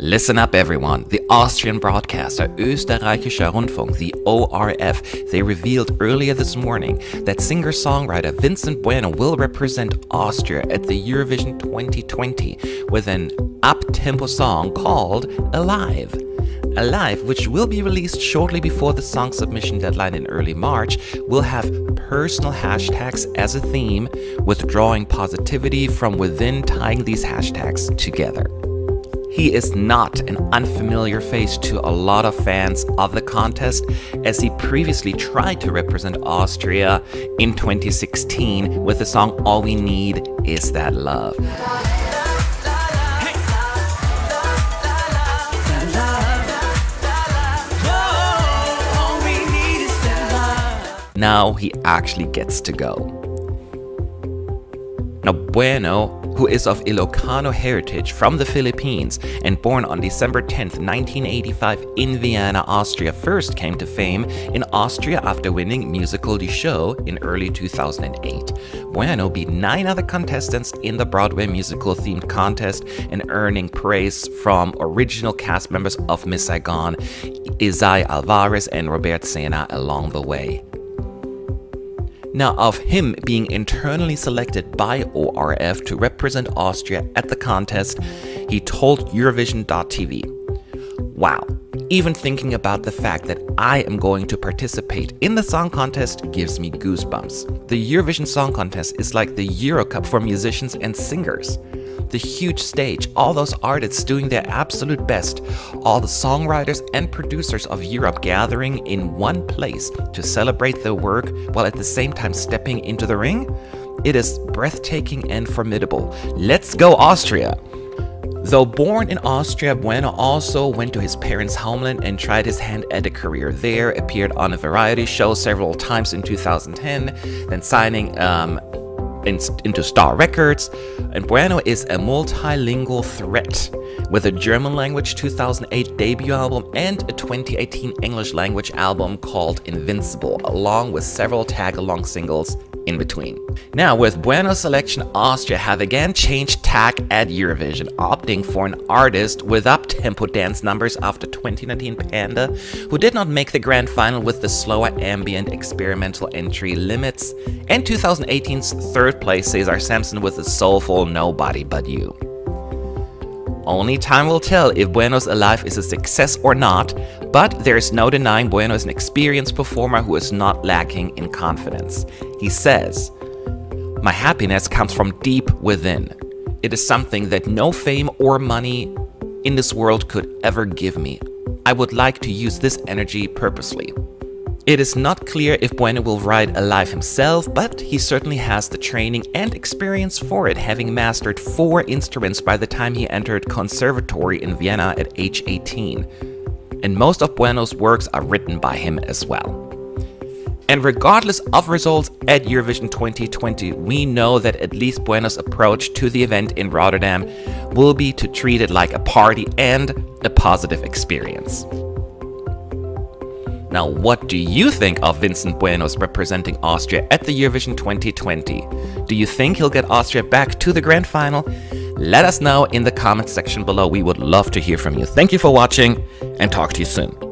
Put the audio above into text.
Listen up, everyone. The Austrian broadcaster Österreichischer Rundfunk, the ORF, they revealed earlier this morning that singer songwriter Vincent Bueno will represent Austria at the Eurovision 2020 with an up tempo song called Alive. Alive, which will be released shortly before the song submission deadline in early March, will have personal hashtags as a theme, withdrawing positivity from within, tying these hashtags together. He is not an unfamiliar face to a lot of fans of the contest, as he previously tried to represent Austria in 2016 with the song All We Need Is That Love. Now he actually gets to go. Now, Bueno who is of Ilocano heritage from the Philippines and born on December 10, 1985 in Vienna, Austria, first came to fame in Austria after winning Musical Die Show in early 2008. Bueno beat nine other contestants in the Broadway musical themed contest and earning praise from original cast members of Miss Saigon, Isay Alvarez and Robert Sena along the way. Now, of him being internally selected by ORF to represent Austria at the contest, he told Eurovision.tv, Wow, even thinking about the fact that I am going to participate in the song contest gives me goosebumps. The Eurovision Song Contest is like the Eurocup for musicians and singers the huge stage, all those artists doing their absolute best, all the songwriters and producers of Europe gathering in one place to celebrate their work while at the same time stepping into the ring? It is breathtaking and formidable. Let's go, Austria! Though born in Austria, Bueno also went to his parents' homeland and tried his hand at a career there, appeared on a variety show several times in 2010, then signing um, in, into Star Records, and Bueno is a multilingual threat with a German language 2008 debut album and a 2018 English language album called Invincible, along with several tag-along singles in between. Now, with Bueno's selection, Austria have again changed tack at Eurovision, opting for an artist with up-tempo dance numbers after 2019 Paenda, who did not make the grand final with the slower ambient experimental entry Limits, and 2018's third place Cesar Sampson with the soulful Nobody But You. Only time will tell if Bueno's Alive is a success or not, but there is no denying Bueno is an experienced performer who is not lacking in confidence. He says, My happiness comes from deep within. It is something that no fame or money in this world could ever give me. I would like to use this energy purposely. It is not clear if Bueno will write Alive himself, but he certainly has the training and experience for it, having mastered four instruments by the time he entered conservatory in Vienna at age 18. And most of Bueno's works are written by him as well. And regardless of results at Eurovision 2020, we know that at least Bueno's approach to the event in Rotterdam will be to treat it like a party and a positive experience. Now, what do you think of Vincent Bueno's representing Austria at the Eurovision 2020? Do you think he'll get Austria back to the grand final? Let us know in the comments section below. We would love to hear from you. Thank you for watching and talk to you soon.